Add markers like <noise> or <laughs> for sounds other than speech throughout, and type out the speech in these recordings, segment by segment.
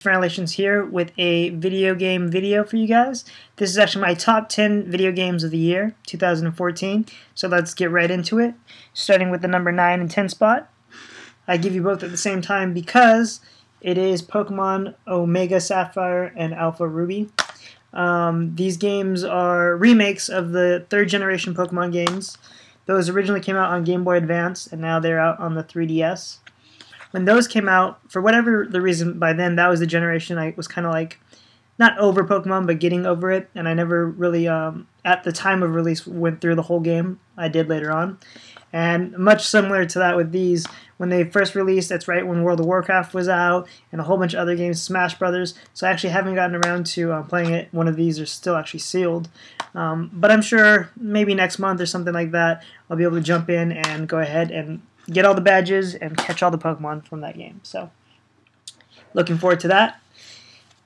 Franalations here with a video game video for you guys. This is actually my top 10 video games of the year, 2014. So let's get right into it, starting with the number 9 and 10 spot. I give you both at the same time because it is Pokemon Omega Sapphire and Alpha Ruby. Um, these games are remakes of the third generation Pokemon games. Those originally came out on Game Boy Advance and now they're out on the 3DS when those came out, for whatever the reason, by then that was the generation I was kind of like not over Pokemon, but getting over it. And I never really, um, at the time of release, went through the whole game. I did later on. And much similar to that with these, when they first released, that's right when World of Warcraft was out, and a whole bunch of other games, Smash Brothers. So I actually haven't gotten around to uh, playing it. One of these are still actually sealed. Um, but I'm sure maybe next month or something like that, I'll be able to jump in and go ahead and get all the badges and catch all the Pokemon from that game. So, looking forward to that.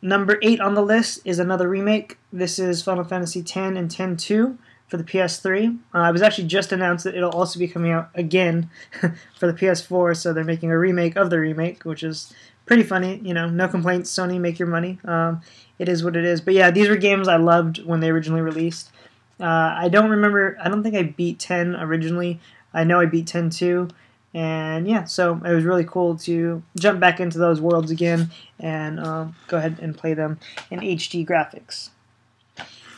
Number 8 on the list is another remake. This is Final Fantasy X and X-2 for the PS3. Uh, it was actually just announced that it'll also be coming out again <laughs> for the PS4, so they're making a remake of the remake, which is pretty funny. You know, no complaints, Sony, make your money. Um, it is what it is. But yeah, these were games I loved when they originally released. Uh, I don't remember, I don't think I beat 10 originally. I know I beat 10 too. And yeah, so it was really cool to jump back into those worlds again and uh, go ahead and play them in HD graphics.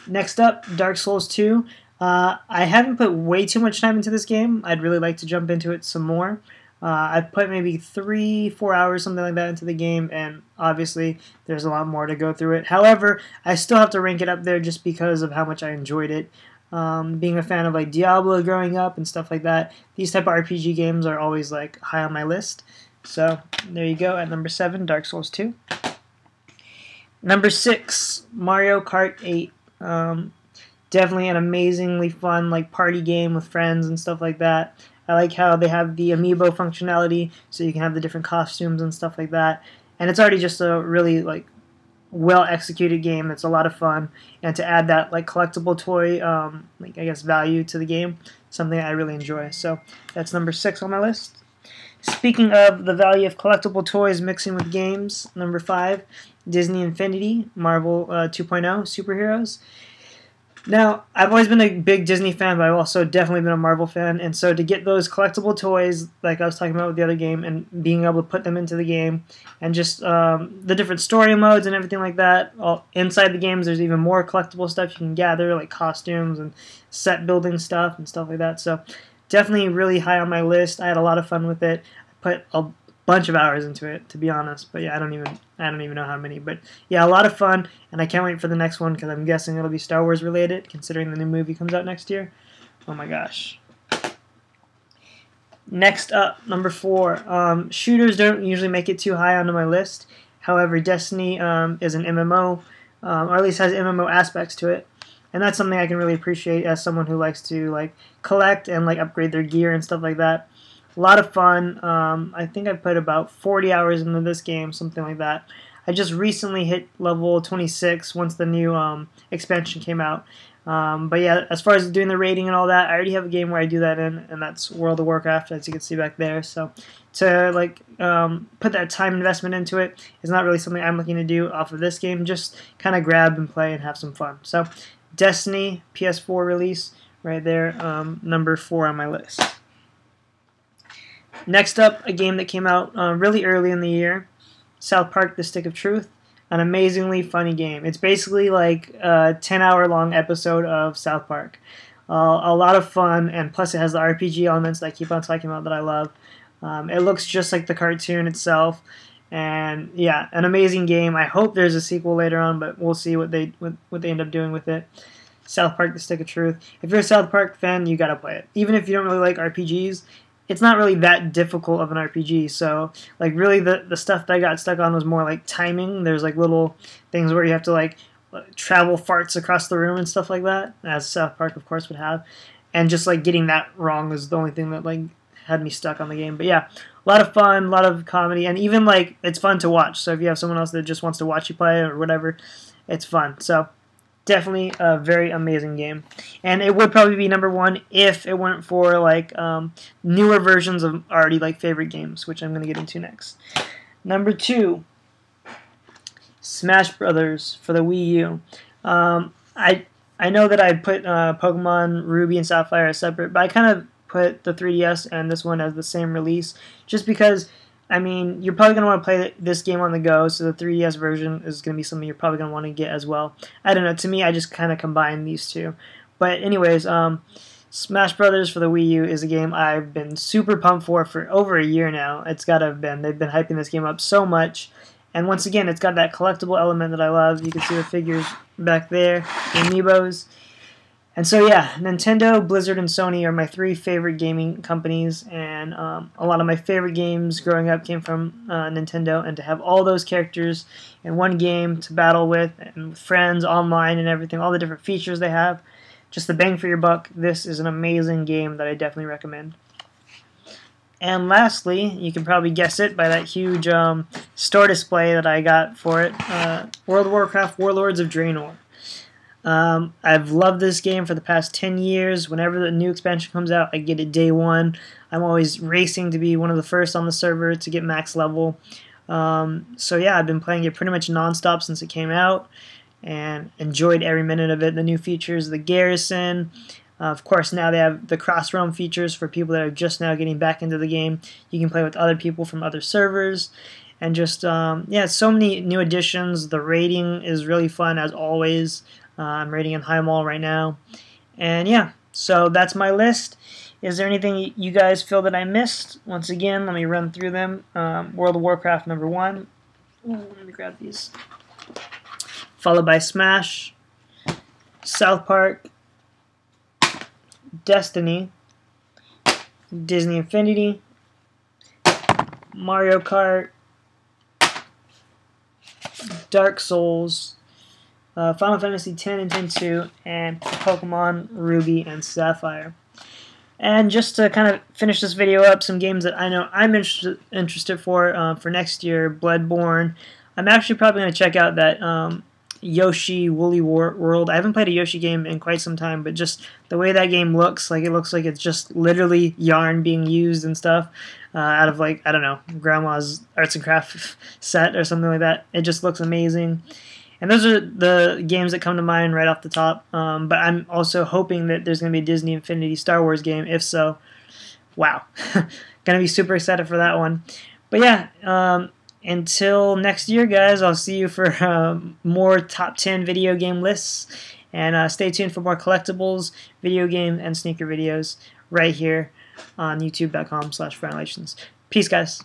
Next up, Dark Souls 2. Uh, I haven't put way too much time into this game. I'd really like to jump into it some more. Uh, I've put maybe three, four hours, something like that, into the game, and obviously there's a lot more to go through it. However, I still have to rank it up there just because of how much I enjoyed it. Um, being a fan of like Diablo growing up and stuff like that, these type of RPG games are always like high on my list. So there you go at number seven, Dark Souls 2. Number six, Mario Kart 8. Um, definitely an amazingly fun like party game with friends and stuff like that. I like how they have the amiibo functionality, so you can have the different costumes and stuff like that. And it's already just a really like well executed game. That's a lot of fun. And to add that like collectible toy um, like I guess value to the game something I really enjoy. So that's number six on my list. Speaking of the value of collectible toys mixing with games number five Disney Infinity Marvel uh, 2.0 superheroes now, I've always been a big Disney fan, but I've also definitely been a Marvel fan, and so to get those collectible toys, like I was talking about with the other game, and being able to put them into the game, and just um, the different story modes and everything like that. All, inside the games, there's even more collectible stuff you can gather, like costumes and set building stuff and stuff like that. So, definitely really high on my list. I had a lot of fun with it. I put a bunch of hours into it, to be honest. But yeah, I don't even I don't even know how many. But yeah, a lot of fun, and I can't wait for the next one because I'm guessing it'll be Star Wars related, considering the new movie comes out next year. Oh my gosh. Next up, number four. Um, shooters don't usually make it too high onto my list. However, Destiny um, is an MMO, um, or at least has MMO aspects to it, and that's something I can really appreciate as someone who likes to like collect and like upgrade their gear and stuff like that a lot of fun. Um, I think I put about 40 hours into this game, something like that. I just recently hit level 26 once the new um, expansion came out. Um, but yeah, as far as doing the raiding and all that, I already have a game where I do that in, and that's World of Warcraft, as you can see back there. So to like um, put that time investment into it is not really something I'm looking to do off of this game. Just kind of grab and play and have some fun. So Destiny PS4 release right there, um, number four on my list. Next up, a game that came out uh, really early in the year South Park The Stick of Truth. An amazingly funny game. It's basically like a 10 hour long episode of South Park. Uh, a lot of fun, and plus it has the RPG elements that I keep on talking about that I love. Um, it looks just like the cartoon itself, and yeah, an amazing game. I hope there's a sequel later on, but we'll see what they what, what they end up doing with it. South Park: The Stick of Truth. If you're a South Park fan, you gotta play it. Even if you don't really like RPGs, it's not really that difficult of an RPG. So like really the the stuff that I got stuck on was more like timing. There's like little things where you have to like uh, travel farts across the room and stuff like that, as South Park of course would have. And just like getting that wrong is the only thing that like had me stuck on the game. But yeah, a lot of fun, a lot of comedy, and even like it's fun to watch. So if you have someone else that just wants to watch you play or whatever, it's fun. So definitely a very amazing game. And it would probably be number one if it weren't for like um, newer versions of already like favorite games, which I'm going to get into next. Number two, Smash Brothers for the Wii U. Um, I I know that I put uh, Pokemon Ruby and Sapphire as separate, but I kind of put the 3DS and this one as the same release, just because. I mean, you're probably going to want to play this game on the go, so the 3DS version is going to be something you're probably going to want to get as well. I don't know. To me, I just kind of combine these two. But anyways, um, Smash Brothers for the Wii U is a game I've been super pumped for for over a year now. It's got to have been. They've been hyping this game up so much. And once again, it's got that collectible element that I love. You can see the figures back there, the amiibos. And so yeah, Nintendo, Blizzard, and Sony are my three favorite gaming companies, and um, a lot of my favorite games growing up came from uh, Nintendo. And to have all those characters in one game to battle with, and with friends online and everything, all the different features they have, just the bang for your buck. This is an amazing game that I definitely recommend. And lastly, you can probably guess it by that huge um, store display that I got for it, uh, World of Warcraft Warlords of Draenor. Um, I've loved this game for the past 10 years. Whenever the new expansion comes out, I get it day one. I'm always racing to be one of the first on the server to get max level. Um, so yeah, I've been playing it pretty much nonstop since it came out and enjoyed every minute of it. The new features, the garrison, uh, of course, now they have the cross realm features for people that are just now getting back into the game. You can play with other people from other servers. And just, um, yeah, so many new additions. The raiding is really fun as always. Uh, I'm raiding in Highmaul right now. And yeah, so that's my list. Is there anything you guys feel that I missed? Once again, let me run through them. Um, World of Warcraft number one. Ooh, let me grab these. Followed by Smash, South Park, Destiny, Disney Infinity, Mario Kart, Dark Souls, uh, Final Fantasy X and X-2, and Pokemon Ruby and Sapphire. And just to kind of finish this video up, some games that I know I'm interested interested for uh, for next year, Bloodborne. I'm actually probably going to check out that um, Yoshi Woolly World. I haven't played a Yoshi game in quite some time, but just the way that game looks, like it looks like it's just literally yarn being used and stuff uh, out of like I don't know grandma's arts and craft <laughs> set or something like that. It just looks amazing. And those are the games that come to mind right off the top. Um, but I'm also hoping that there's going to be a Disney Infinity Star Wars game. If so, wow, <laughs> gonna be super excited for that one. But yeah, um, until next year, guys, I'll see you for um, more top 10 video game lists. And uh, stay tuned for more collectibles, video game, and sneaker videos right here on youtube.com slash Peace, guys.